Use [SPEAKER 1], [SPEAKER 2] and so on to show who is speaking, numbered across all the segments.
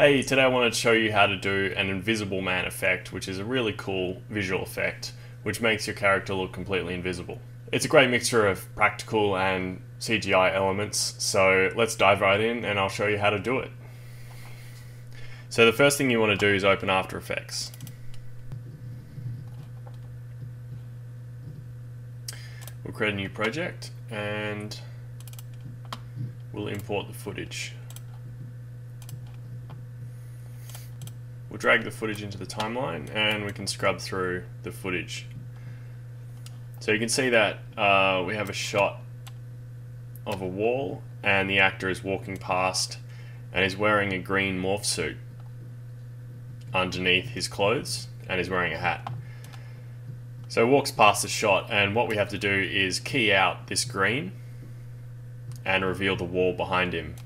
[SPEAKER 1] Hey, today I wanted to show you how to do an invisible man effect, which is a really cool visual effect, which makes your character look completely invisible. It's a great mixture of practical and CGI elements, so let's dive right in and I'll show you how to do it. So the first thing you want to do is open After Effects. We'll create a new project and we'll import the footage. We'll drag the footage into the timeline and we can scrub through the footage. So you can see that uh, we have a shot of a wall and the actor is walking past and is wearing a green morph suit underneath his clothes and is wearing a hat. So he walks past the shot and what we have to do is key out this green and reveal the wall behind him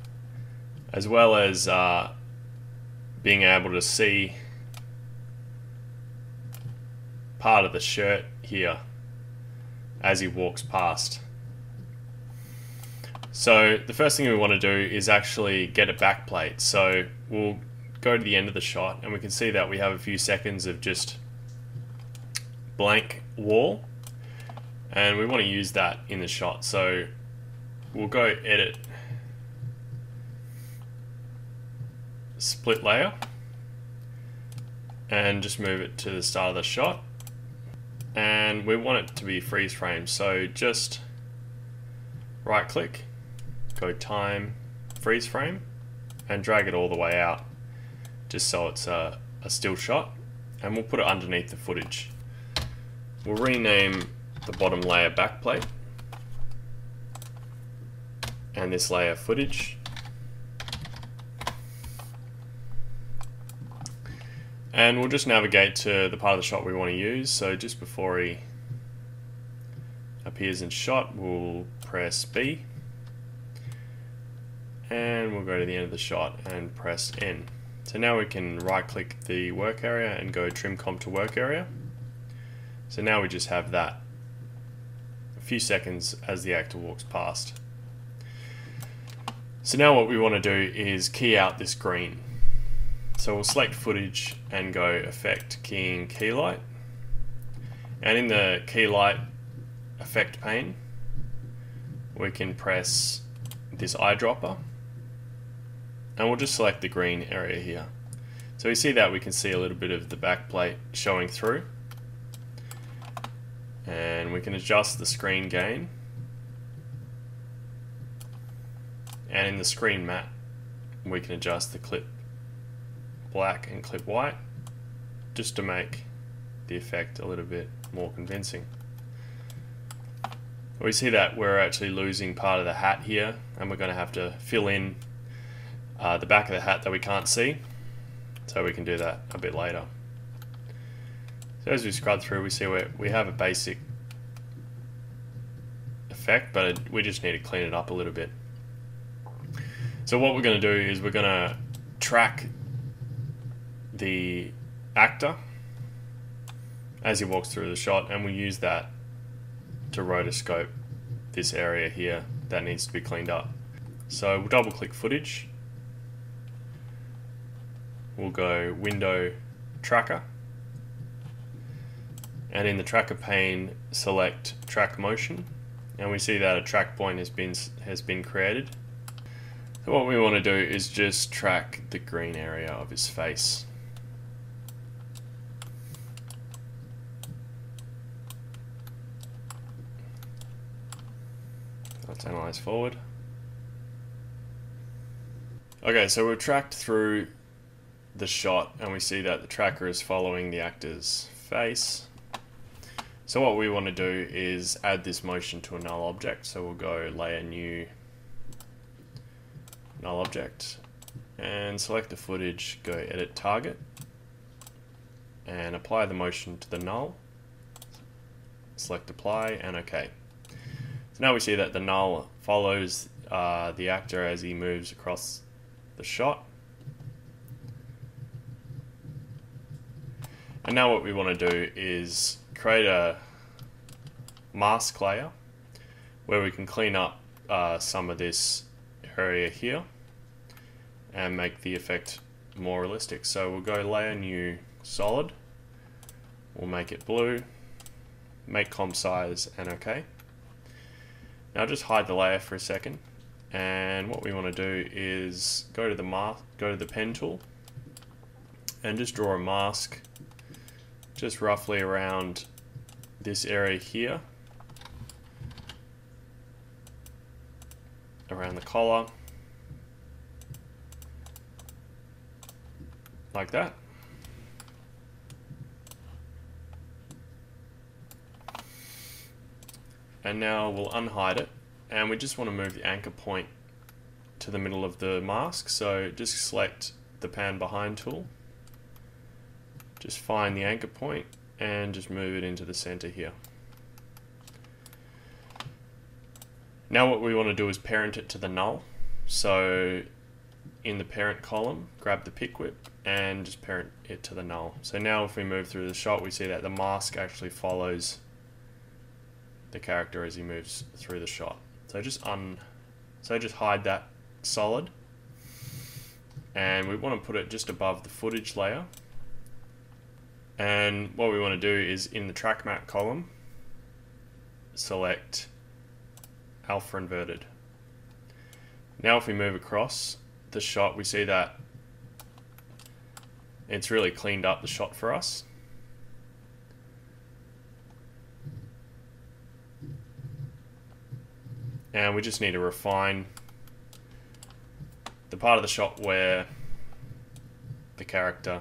[SPEAKER 1] as well as uh, being able to see part of the shirt here as he walks past. So the first thing we want to do is actually get a backplate. So we'll go to the end of the shot and we can see that we have a few seconds of just blank wall and we want to use that in the shot. So we'll go edit split layer and just move it to the start of the shot. And we want it to be freeze frame so just right click go time freeze frame and drag it all the way out just so it's a, a still shot. And we'll put it underneath the footage. We'll rename the bottom layer backplate and this layer footage And we'll just navigate to the part of the shot we want to use. So just before he appears in shot, we'll press B. And we'll go to the end of the shot and press N. So now we can right click the work area and go trim comp to work area. So now we just have that a few seconds as the actor walks past. So now what we want to do is key out this green. So we'll select footage and go effect keying Keylight. And in the Keylight effect pane, we can press this eyedropper and we'll just select the green area here. So we see that we can see a little bit of the backplate showing through. And we can adjust the screen gain. And in the screen matte, we can adjust the clip black and clip white just to make the effect a little bit more convincing. We see that we're actually losing part of the hat here and we're going to have to fill in uh, the back of the hat that we can't see so we can do that a bit later. So as we scrub through we see we we have a basic effect but it, we just need to clean it up a little bit. So what we're going to do is we're going to track the actor as he walks through the shot and we use that to rotoscope this area here that needs to be cleaned up. So we'll double click footage, we'll go window tracker and in the tracker pane select track motion and we see that a track point has been has been created. So what we want to do is just track the green area of his face. Analyze forward. Okay, so we've tracked through the shot and we see that the tracker is following the actor's face. So what we want to do is add this motion to a null object. So we'll go layer new null object and select the footage, go edit target and apply the motion to the null. Select apply and OK. So now we see that the null follows uh, the actor as he moves across the shot. And now what we want to do is create a mask layer where we can clean up uh, some of this area here and make the effect more realistic. So we'll go layer new solid. We'll make it blue. Make comp size and OK. Now just hide the layer for a second. And what we want to do is go to the mask, go to the pen tool, and just draw a mask, just roughly around this area here, around the collar, like that. And now we'll unhide it and we just want to move the anchor point to the middle of the mask. So just select the pan behind tool, just find the anchor point and just move it into the center here. Now what we want to do is parent it to the null. So in the parent column, grab the pick whip and just parent it to the null. So now if we move through the shot, we see that the mask actually follows the character as he moves through the shot. So just un, so just hide that solid. And we want to put it just above the footage layer. And what we want to do is in the track matte column, select alpha inverted. Now if we move across the shot, we see that it's really cleaned up the shot for us. And we just need to refine the part of the shot where the character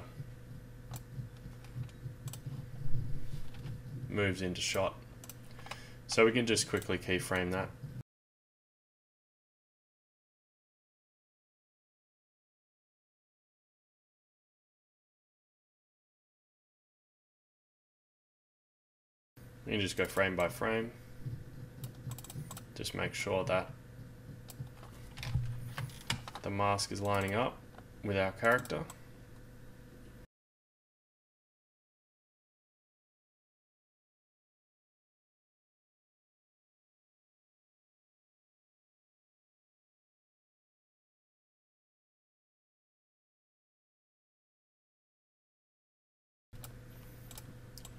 [SPEAKER 1] moves into shot. So we can just quickly keyframe that. You just go frame by frame just make sure that the mask is lining up with our character.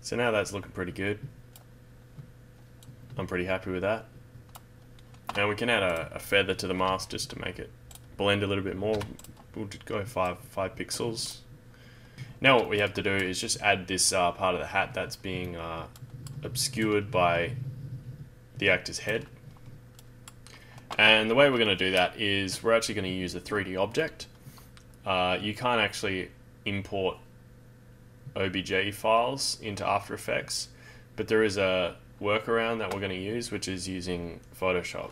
[SPEAKER 1] So now that's looking pretty good. I'm pretty happy with that. And we can add a, a, feather to the mask just to make it blend a little bit more. We'll just go five, five pixels. Now what we have to do is just add this uh, part of the hat that's being uh, obscured by the actor's head. And the way we're going to do that is we're actually going to use a 3D object. Uh, you can't actually import OBJ files into After Effects, but there is a workaround that we're going to use, which is using Photoshop.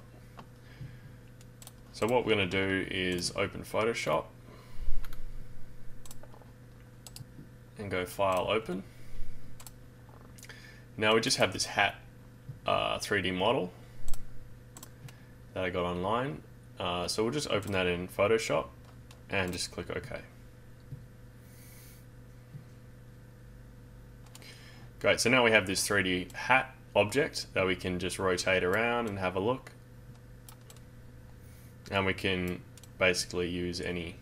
[SPEAKER 1] So what we're going to do is open Photoshop and go File Open. Now we just have this hat uh, 3D model that I got online. Uh, so we'll just open that in Photoshop and just click OK. Great, so now we have this 3D hat object that we can just rotate around and have a look and we can basically use any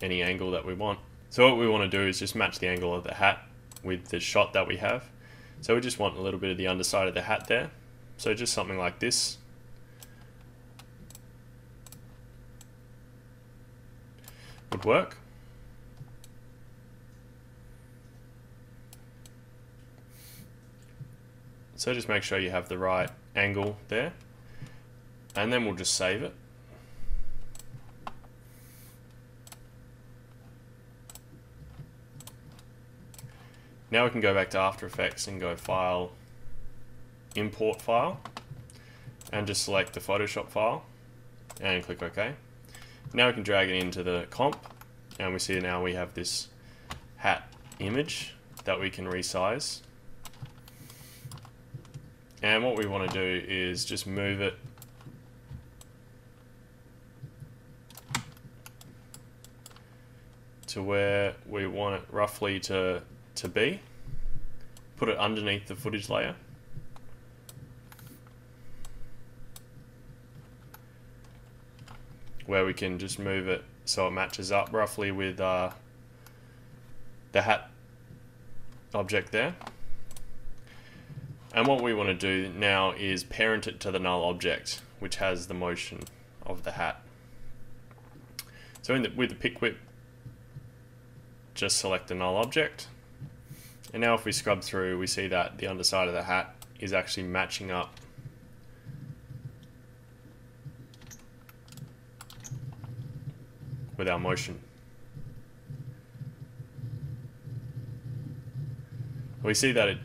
[SPEAKER 1] any angle that we want. So what we want to do is just match the angle of the hat with the shot that we have. So we just want a little bit of the underside of the hat there. So just something like this. Would work. So just make sure you have the right angle there and then we'll just save it. Now we can go back to After Effects and go File, Import File, and just select the Photoshop file and click OK. Now we can drag it into the comp and we see now we have this hat image that we can resize. And what we want to do is just move it to where we want it roughly to, to be. Put it underneath the footage layer. Where we can just move it so it matches up roughly with uh, the hat object there. And what we want to do now is parent it to the null object, which has the motion of the hat. So in the, with the pick whip, just select the null object. And now if we scrub through, we see that the underside of the hat is actually matching up with our motion. We see that it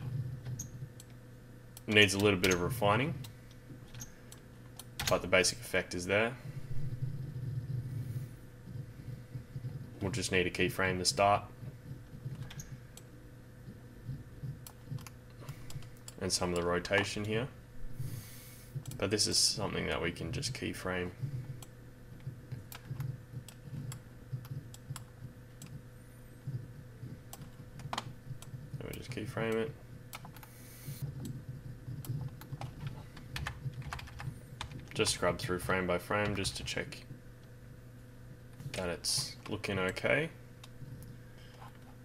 [SPEAKER 1] needs a little bit of refining, but the basic effect is there. We'll just need a keyframe to start. And some of the rotation here. But this is something that we can just keyframe. So we just keyframe it. Just scrub through frame by frame just to check that it's looking okay.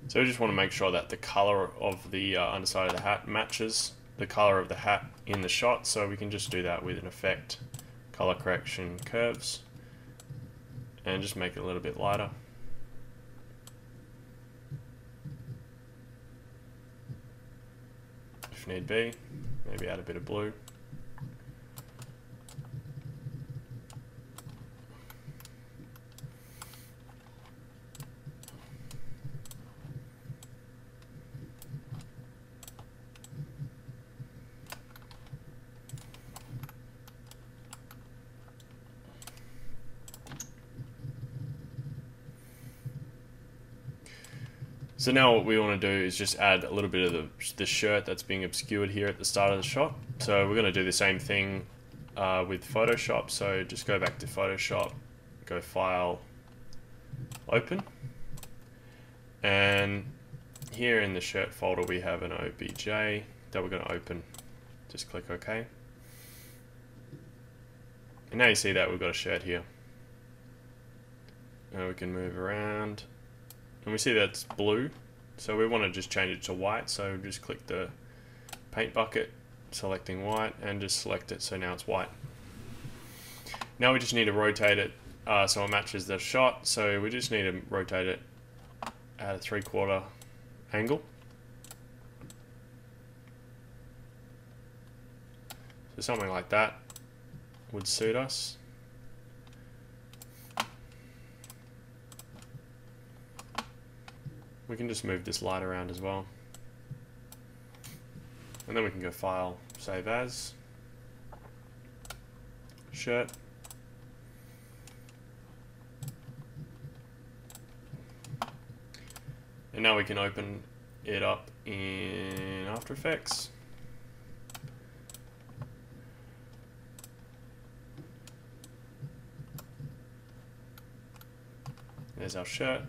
[SPEAKER 1] So we just want to make sure that the color of the uh, underside of the hat matches the color of the hat in the shot. So we can just do that with an effect, color correction curves, and just make it a little bit lighter. If need be, maybe add a bit of blue. So now what we want to do is just add a little bit of the, the shirt that's being obscured here at the start of the shot. So we're going to do the same thing uh, with Photoshop. So just go back to Photoshop, go File, Open. And here in the shirt folder we have an OBJ that we're going to open. Just click OK. And now you see that we've got a shirt here. Now we can move around and we see that's blue. So we want to just change it to white. So just click the paint bucket selecting white and just select it. So now it's white. Now we just need to rotate it uh, so it matches the shot. So we just need to rotate it at a three quarter angle. So something like that would suit us We can just move this light around as well. And then we can go File, Save As, Shirt. And now we can open it up in After Effects. There's our shirt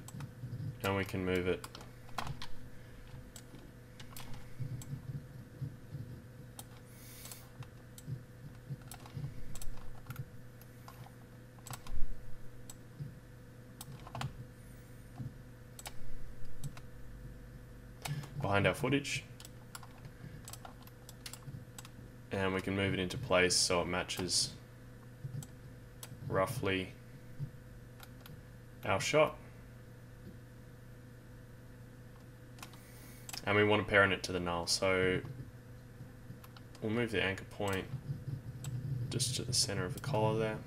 [SPEAKER 1] and we can move it. Behind our footage. And we can move it into place so it matches roughly our shot and we want to parent it to the null. So we'll move the anchor point just to the center of the collar there.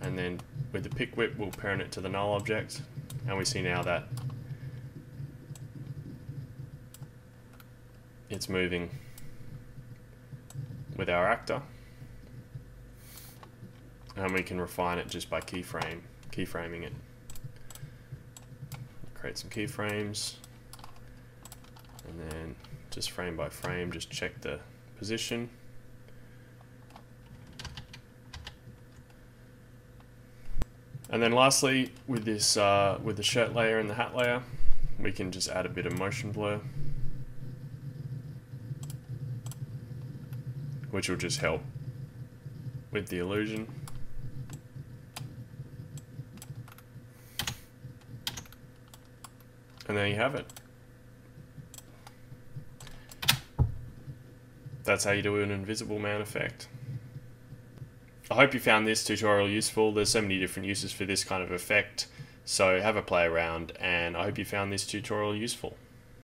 [SPEAKER 1] And then with the pick whip, we'll parent it to the null object. And we see now that it's moving with our actor. And we can refine it just by keyframe, keyframing it. Create some keyframes and then just frame by frame just check the position and then lastly with this uh, with the shirt layer and the hat layer we can just add a bit of motion blur which will just help with the illusion And there you have it. That's how you do an invisible man effect. I hope you found this tutorial useful. There's so many different uses for this kind of effect. So have a play around and I hope you found this tutorial useful.